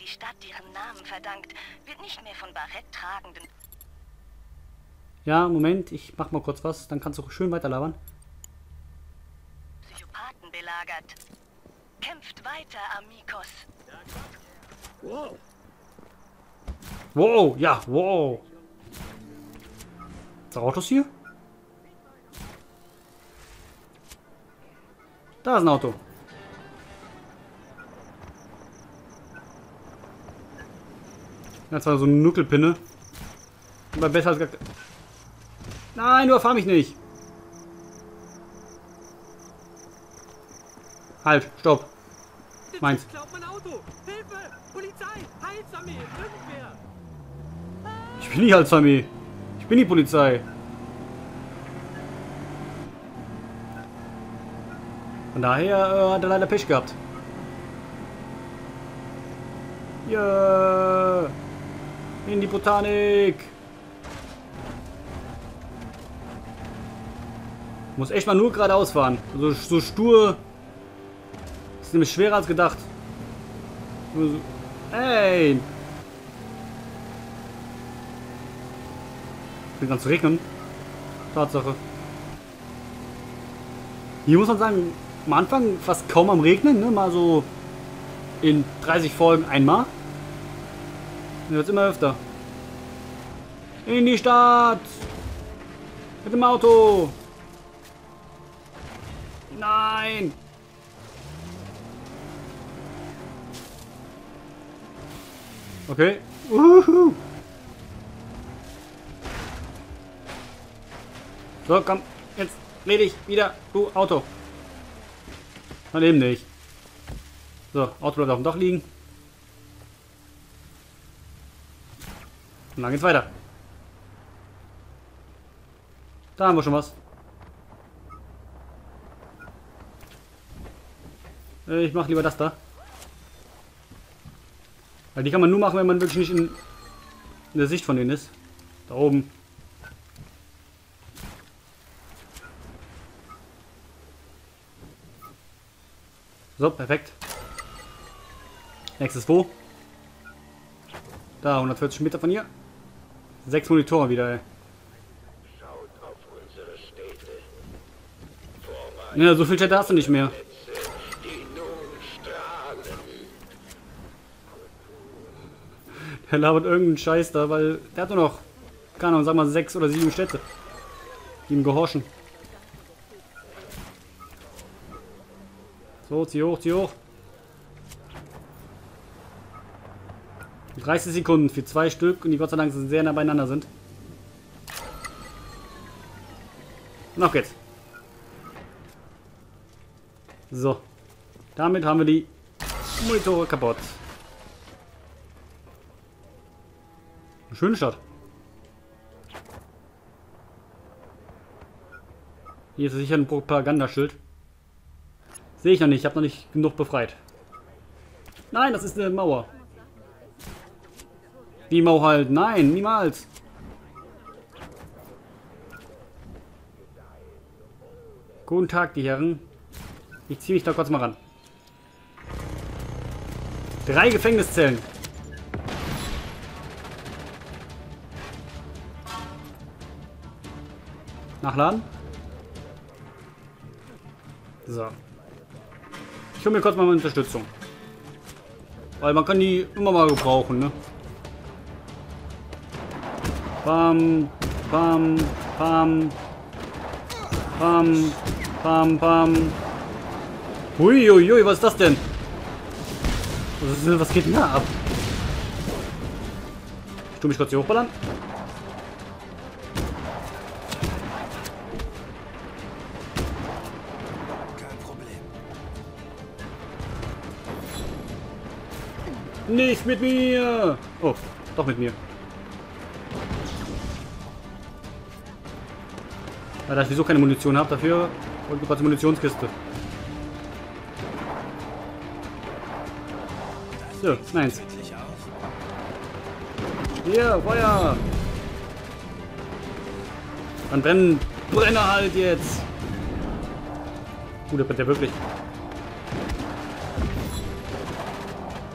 die Stadt ihren Namen verdankt, wird nicht mehr von Barett-tragenden... Ja, Moment, ich mach mal kurz was, dann kannst du schön weiterlabern. Psychopathen belagert. Kämpft weiter, Amigos. Wow. Wow, ja, wow. Ist da Autos hier? Da ist ein Auto. Das war so eine Nuckelpinne. Aber besser als gar... Nein, du erfahr mich nicht. Halt, stopp. Meins. Irgendwer! Ich bin die Halsarmee. Ich bin die Polizei. Von daher äh, hat er leider Pech gehabt. Ja. In die Botanik. Muss echt mal nur geradeaus fahren. So, so stur. Ist nämlich schwerer als gedacht. Hey, Fängt an zu regnen. Tatsache. Hier muss man sagen, am Anfang fast kaum am Regnen, ne? Mal so in 30 Folgen einmal. Dann wird immer öfter. In die Stadt! Mit dem Auto! Nein! Okay. Uhuhu. So, komm. Jetzt ledig wieder, du Auto. Dann eben nicht. So, Auto bleibt auf dem Dach liegen. Und dann geht's weiter. Da haben wir schon was. Äh, Ich mache lieber das da. Weil die kann man nur machen, wenn man wirklich nicht in, in der Sicht von denen ist. Da oben. So, perfekt. Nächstes wo? Da, 140 Meter von hier. Sechs Monitore wieder, ey. Ja, so viel Chat hast du nicht mehr. Der labert irgendeinen Scheiß da, weil der hat nur noch, keine Ahnung, sag mal sechs oder sieben Städte, die ihm gehorchen. So, zieh hoch, zieh hoch. 30 Sekunden für zwei Stück und die Gott sei Dank sehr nah beieinander sind. Und auf geht's. So. Damit haben wir die Monitore kaputt. Schöne Stadt. Hier ist sicher ein Propagandaschild. Sehe ich noch nicht, ich habe noch nicht genug befreit. Nein, das ist eine Mauer. Die Mauer halt. Nein, niemals. Guten Tag, die Herren. Ich ziehe mich da kurz mal ran. Drei Gefängniszellen. Nachladen. So. Ich hole mir kurz mal meine Unterstützung. Weil man kann die immer mal gebrauchen, ne? Bam, bam, bam, bam, bam, bam. Huiuiui, was ist das denn? Was, ist, was geht denn da ab? Ich tue mich kurz hier hochballern. Kein Problem. Nicht mit mir! Oh, doch mit mir. Ja, da ich wieso keine Munition habe dafür, und kurz Munitionskiste. So, eins. Wirklich auf? Hier, Feuer! Dann brennen Brenner halt jetzt! Gut, der brennt ja wirklich.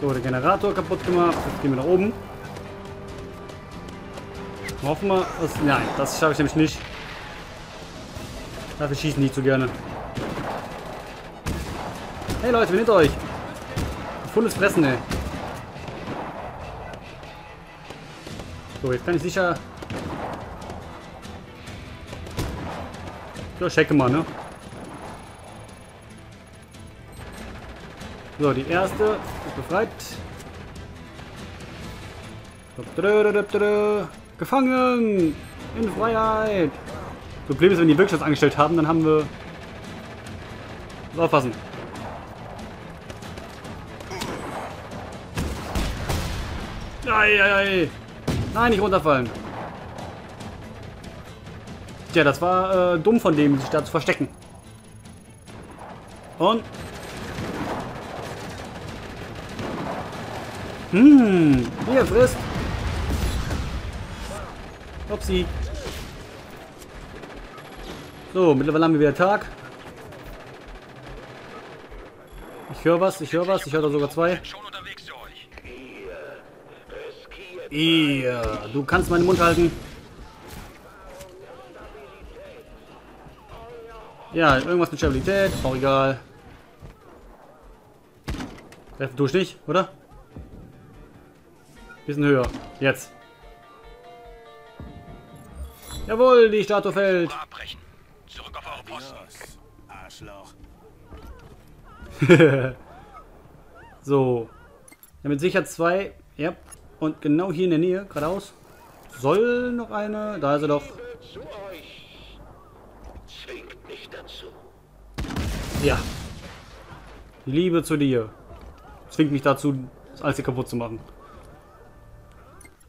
So, der Generator kaputt gemacht. Jetzt gehen wir nach oben. Hoffen wir, dass... Nein, das schaffe ich nämlich nicht. Dafür schießen die zu gerne. Hey Leute, wen hinter euch? Volles Fressen, ey. So, jetzt kann ich sicher... So, checke mal, ne? So, die erste ist befreit. Gefangen! In Freiheit! Problem ist, wenn die wirklich das angestellt haben, dann haben wir... So, aufpassen. Ei, ei, ei. Nein, nicht runterfallen. Tja, das war äh, dumm von dem, sich da zu verstecken. Und... Hm, hier, frisst. Upsi. So, mittlerweile haben wir wieder Tag. Ich höre was, ich höre was, ich höre da sogar zwei. Ihr, du kannst meinen Mund halten. Ja, irgendwas mit Stabilität, auch egal. Treffen tue ich oder? Bisschen höher. Jetzt. Jawohl, die Statue fällt. Abbrechen. Arschloch. So. Ja, mit sicher zwei. Ja. Und genau hier in der Nähe, geradeaus, soll noch eine. Da ist er doch. zu euch. Zwingt mich dazu. Ja. Liebe zu dir. Zwingt mich dazu, das alles hier kaputt zu machen.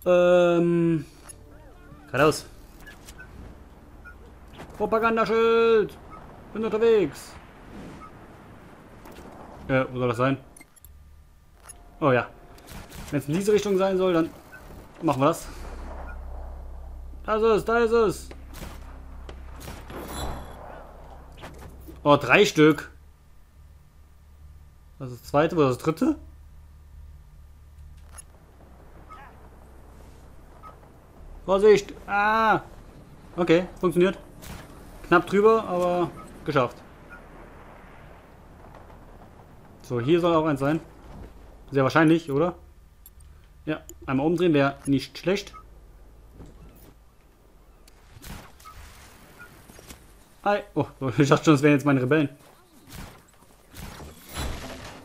Ähm. Geradeaus. Propagandaschild. Bin unterwegs. Äh, wo soll das sein? Oh ja. Wenn es in diese Richtung sein soll, dann machen wir das. Da ist es, da ist es. Oh, drei Stück. Das ist das zweite, oder das dritte? Vorsicht! Ah! Okay, funktioniert. Knapp drüber, aber geschafft. So, hier soll auch eins sein. Sehr wahrscheinlich, oder? Ja, einmal umdrehen wäre nicht schlecht. Ei. Oh, ich dachte schon, das wären jetzt meine Rebellen.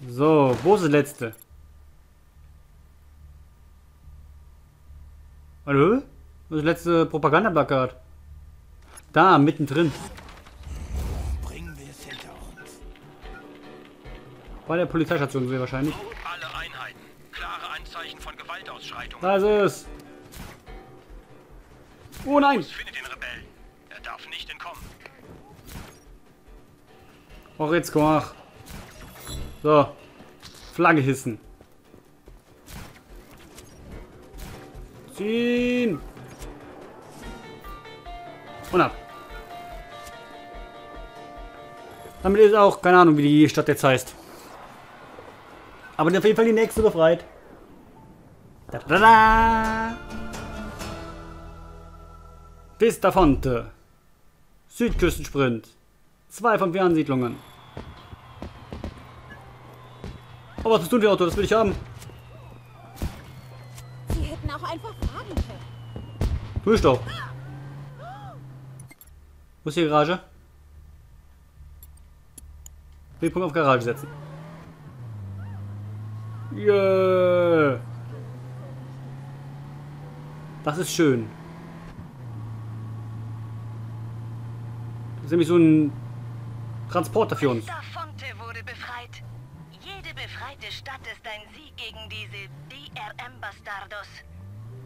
So, wo ist das letzte? Hallo? Das letzte Propagandaplakat. Da, mittendrin. Bei der Polizeistation sehr wahrscheinlich. Alle Einheiten. Klare Anzeichen von Gewaltausschreitungen. Da ist es. Oh nein! Findet den Rebellen. Er darf nicht entkommen. Och, jetzt komm ach. So. Flagge hissen. Ziehen! Und ab. Damit ist auch, keine Ahnung, wie die Stadt jetzt heißt. Aber auf jeden Fall die nächste befreit. Da, da, da. Vista Fonte. Südküstensprint. Zwei von vier Ansiedlungen. Oh, was tun wir Auto? Das will ich haben. Sie hätten auch einfach fragen können. Tu ich doch. Wo ist die Garage? B-Punkt auf Garage setzen. Yeah. Das ist schön. Das ist nämlich so ein Transporter für uns. Fonte wurde befreit. Jede befreite Stadt ist ein Sieg gegen diese DRM-Bastardos.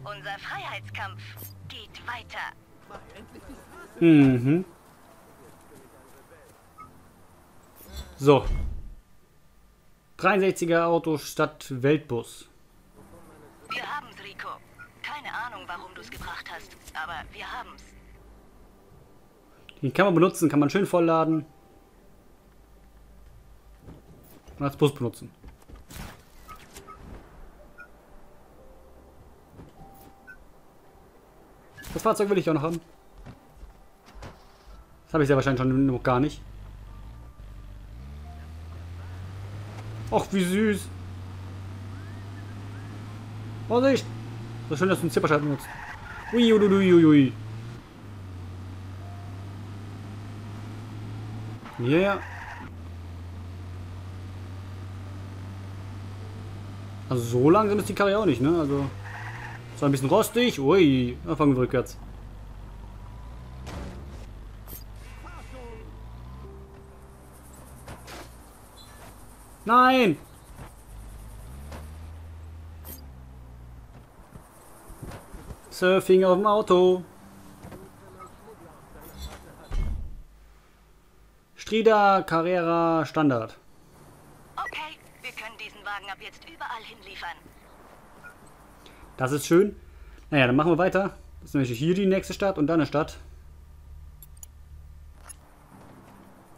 Unser Freiheitskampf geht weiter. Mhm. So. 63er Auto statt Weltbus. Wir haben's, Rico. Keine Ahnung, warum du's gebracht hast, aber wir haben's. Den kann man benutzen, kann man schön vollladen. Und als Bus benutzen. Das Fahrzeug will ich auch noch haben. Das habe ich ja wahrscheinlich schon noch gar nicht. Och, wie süß. Vorsicht! So schön, dass du einen Zipperschalten nutzt. Ui, ui, ui, ui. Ja, ja. Also so langsam ist die Karre auch nicht, ne? Also. Ist ein bisschen rostig. Ui, dann fangen wir rückwärts. Nein! Surfing auf dem Auto. Strida Carrera Standard. Okay, wir können diesen Wagen ab jetzt überall hinliefern. Das ist schön. Naja, dann machen wir weiter. Das ist nämlich hier die nächste Stadt und dann eine Stadt.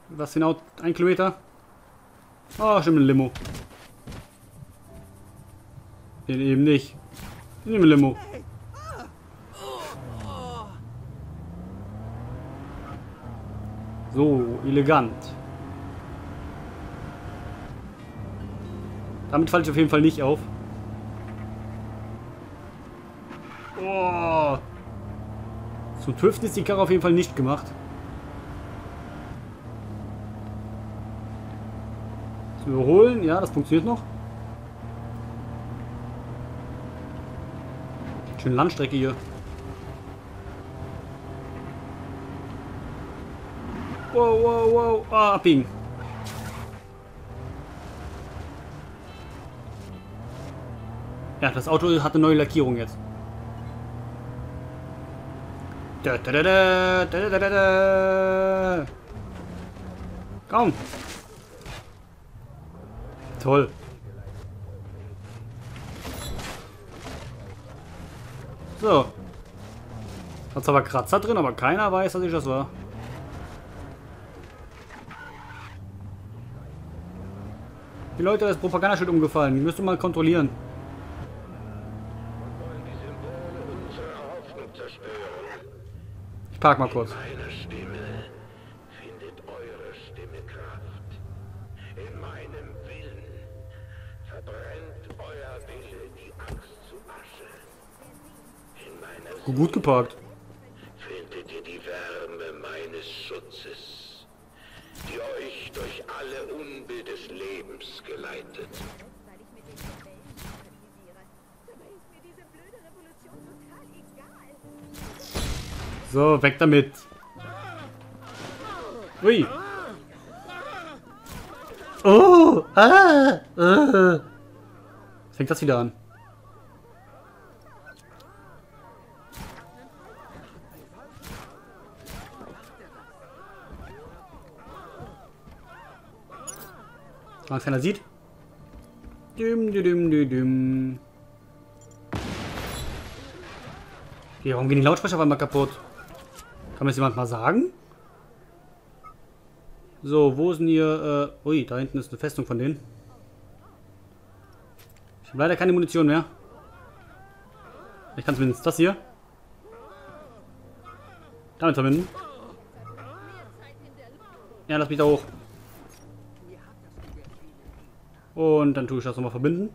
Was genau? Ein Kilometer? Oh, stimmt, ein Limo. Den eben nicht. Ich nehme Limo. So, elegant. Damit falle ich auf jeden Fall nicht auf. Oh. Zum TÜFten ist die Karre auf jeden Fall nicht gemacht. Überholen, ja, das funktioniert noch. Schöne Landstrecke hier. Wow, wow, wow. Ah, abbiegen. Ja, das Auto hat eine neue Lackierung jetzt. Da, da, da, da, da, da, da. Komm. Toll. So. Hat zwar Kratzer drin, aber keiner weiß, dass ich das war. Die Leute, da ist Propagandaschild umgefallen. Die müsst ihr mal kontrollieren. Ich park mal kurz. Gut geparkt. findet ihr die Wärme meines Schutzes, die euch durch alle Unbill des Lebens geleitet. So, weg damit. Ui. Oh, ah, ah. Fängt das wieder an. Solange keiner sieht. Düm, düm, düm, düm. Okay, warum gehen die Lautsprecher auf einmal kaputt? Kann mir das jemand mal sagen? So, wo ist denn hier... Äh, ui, da hinten ist eine Festung von denen. Ich habe leider keine Munition mehr. Ich kann zumindest das hier. Damit verbinden. Ja, lass mich da hoch. Und dann tue ich das nochmal verbinden.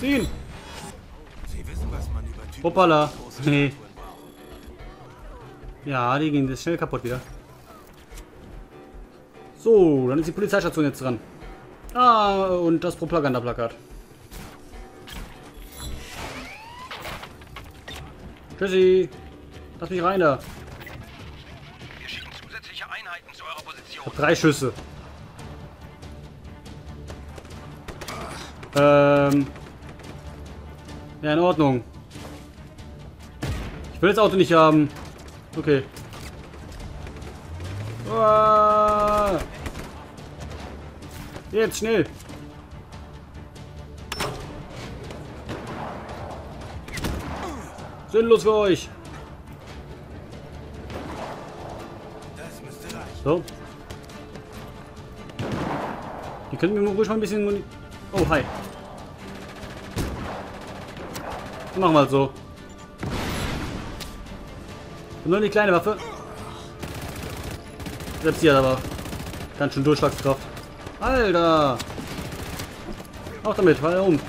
Ziehen! Hoppala. Nee. Ja, die ging das schnell kaputt wieder. So, dann ist die Polizeistation jetzt dran. Ah, und das Propagandaplakat. Tschüssi. Lass mich rein da. Wir schicken zusätzliche Einheiten zu eurer Position. Hab drei Schüsse. Ähm. Ja, in Ordnung. Ich will das Auto nicht haben. Okay. Uah. Jetzt schnell. Sinnlos für euch. So. Die könnten mir ruhig mal ein bisschen... Oh, hi. Machen wir halt so. Und nur die kleine Waffe. Selbst die hat aber ganz schön Durchschlagskraft. Alter! Auch damit, fall um.